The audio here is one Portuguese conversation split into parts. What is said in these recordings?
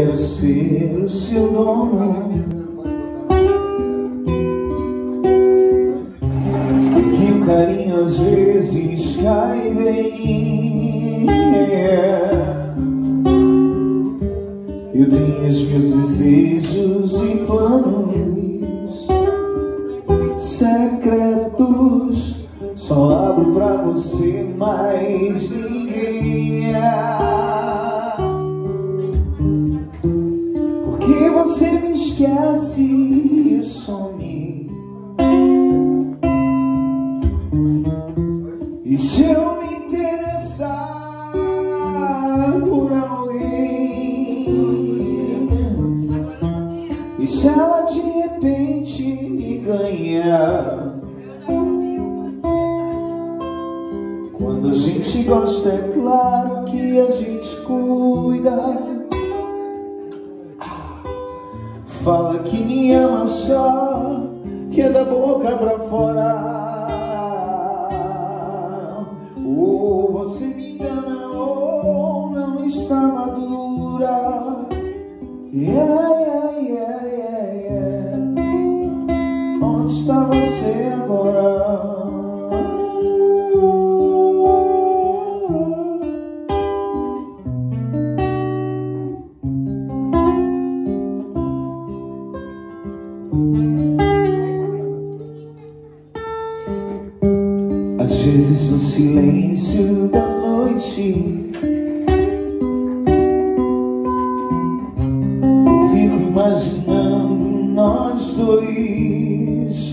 quero ser o seu dono. Que o carinho às vezes cai bem. Eu tenho os meus desejos e planos secretos. Só abro pra você, mais ninguém. Você me esquece e some. E se eu me interessar por alguém, e se ela de repente me ganhar? Quando a gente gosta, é claro que a gente cuida. Fala que me ama só, que é da boca pra fora. Ou você me engana ou não está madura. Yeah, yeah, yeah, yeah, yeah. Onde está você agora? Vezes no silêncio da noite. Eu fico imaginando nós dois.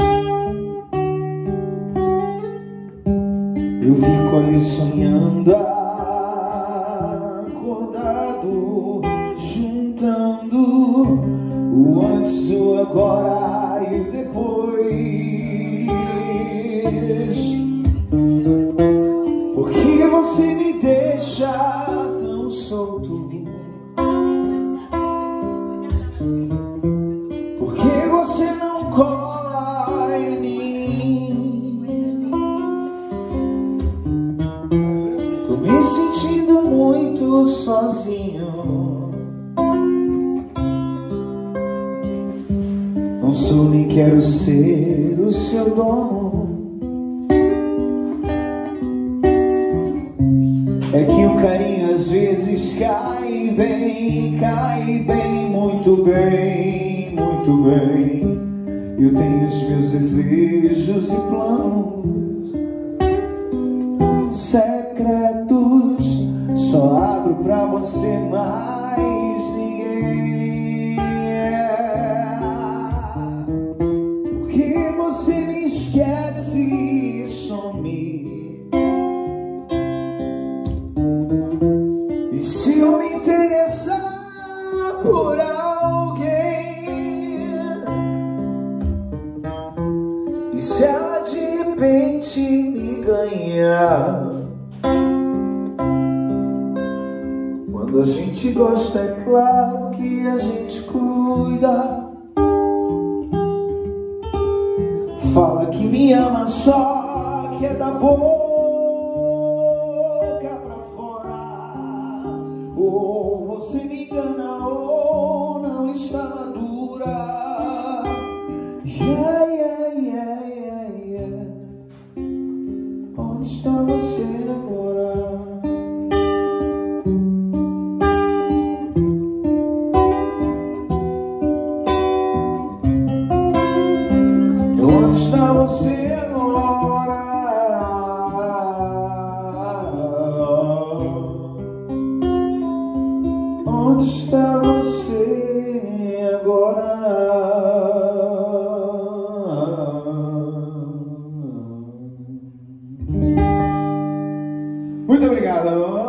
Eu fico ali sonhando acordado Juntando o antes, o agora solto? Por que você não cola em mim? Tô me sentindo muito sozinho. Não sou nem quero ser o seu dono. É que o carinho às vezes cai bem, cai bem, muito bem, muito bem. Eu tenho os meus desejos e planos secretos, só abro pra você mais ninguém. Por alguém. E se ela de repente me ganhar? Quando a gente gosta é claro que a gente cuida. Fala que me ama só que é da boca você agora? Onde está você agora? Onde está Muito obrigado.